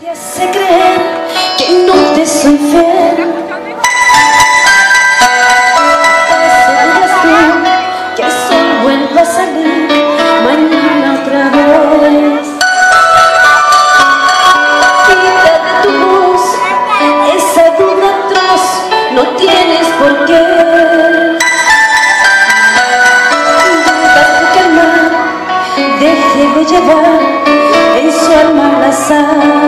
Te hace creer que no te soy fiel. Tú que sol vuelva a salir mañana otra vez. Quita de tu voz esa duda atroz, no tienes por qué. De llevar en su alma la sal.